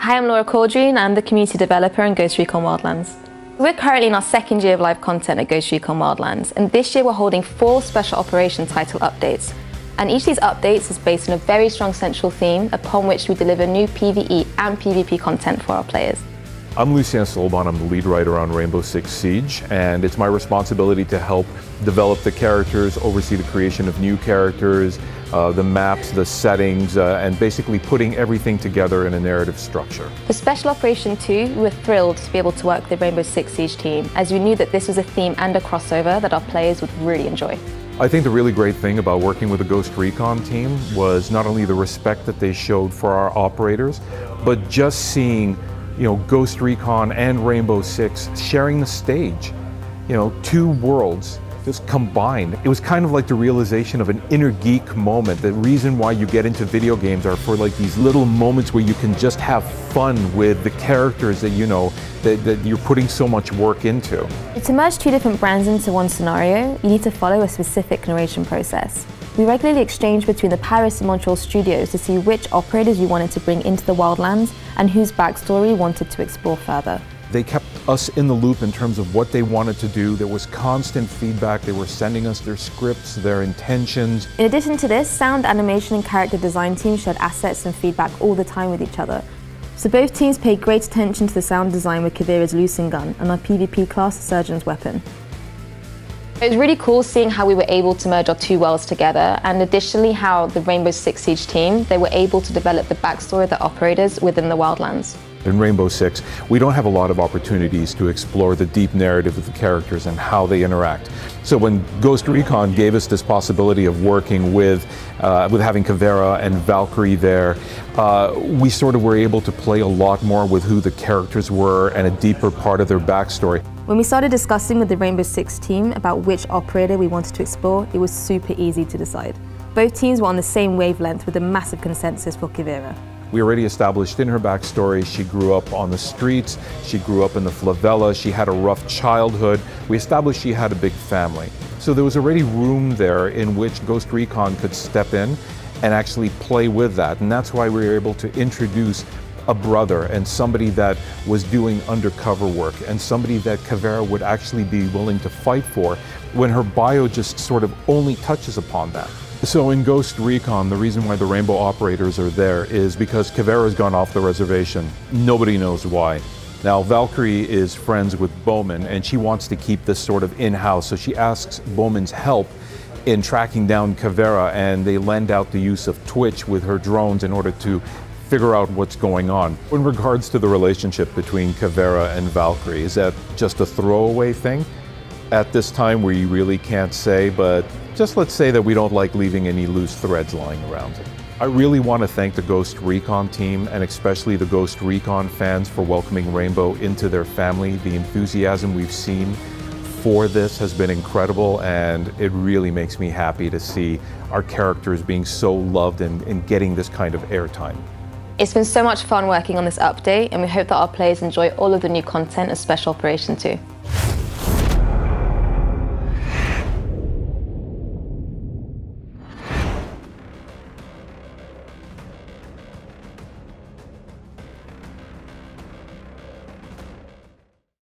Hi, I'm Laura Caudry I'm the community developer in Ghost Recon Wildlands. We're currently in our second year of live content at Ghost Recon Wildlands, and this year we're holding four special operation title updates. And each of these updates is based on a very strong central theme upon which we deliver new PvE and PvP content for our players. I'm Lucien Solban, I'm the lead writer on Rainbow Six Siege, and it's my responsibility to help develop the characters, oversee the creation of new characters, uh, the maps, the settings, uh, and basically putting everything together in a narrative structure. For Special Operation 2, we were thrilled to be able to work with the Rainbow Six Siege team, as we knew that this was a theme and a crossover that our players would really enjoy. I think the really great thing about working with the Ghost Recon team was not only the respect that they showed for our operators, but just seeing you know, Ghost Recon and Rainbow Six sharing the stage. You know, two worlds just combined. It was kind of like the realization of an inner geek moment. The reason why you get into video games are for like these little moments where you can just have fun with the characters that you know that, that you're putting so much work into. To merge two different brands into one scenario, you need to follow a specific narration process. We regularly exchange between the Paris and Montreal studios to see which operators we wanted to bring into the wildlands and whose backstory we wanted to explore further. They kept us in the loop in terms of what they wanted to do. There was constant feedback. They were sending us their scripts, their intentions. In addition to this, sound, animation and character design teams shared assets and feedback all the time with each other. So both teams paid great attention to the sound design with Caveira's Luison gun and our PvP class Surgeon's weapon. It was really cool seeing how we were able to merge our two worlds together and additionally how the Rainbow Six Siege team, they were able to develop the backstory of the operators within the Wildlands. In Rainbow Six, we don't have a lot of opportunities to explore the deep narrative of the characters and how they interact. So when Ghost Recon gave us this possibility of working with, uh, with having Caveira and Valkyrie there, uh, we sort of were able to play a lot more with who the characters were and a deeper part of their backstory. When we started discussing with the Rainbow Six team about which operator we wanted to explore, it was super easy to decide. Both teams were on the same wavelength with a massive consensus for Caveira. We already established in her backstory she grew up on the streets, she grew up in the favela, she had a rough childhood. We established she had a big family. So there was already room there in which Ghost Recon could step in and actually play with that. And that's why we were able to introduce a brother and somebody that was doing undercover work and somebody that Caveira would actually be willing to fight for when her bio just sort of only touches upon that. So in Ghost Recon, the reason why the Rainbow Operators are there is because Caveira's gone off the reservation. Nobody knows why. Now, Valkyrie is friends with Bowman and she wants to keep this sort of in-house, so she asks Bowman's help in tracking down Caveira and they lend out the use of Twitch with her drones in order to figure out what's going on. In regards to the relationship between Caveira and Valkyrie, is that just a throwaway thing? At this time, we really can't say, but just let's say that we don't like leaving any loose threads lying around. I really want to thank the Ghost Recon team and especially the Ghost Recon fans for welcoming Rainbow into their family. The enthusiasm we've seen for this has been incredible and it really makes me happy to see our characters being so loved and, and getting this kind of airtime. It's been so much fun working on this update and we hope that our players enjoy all of the new content of Special Operation 2.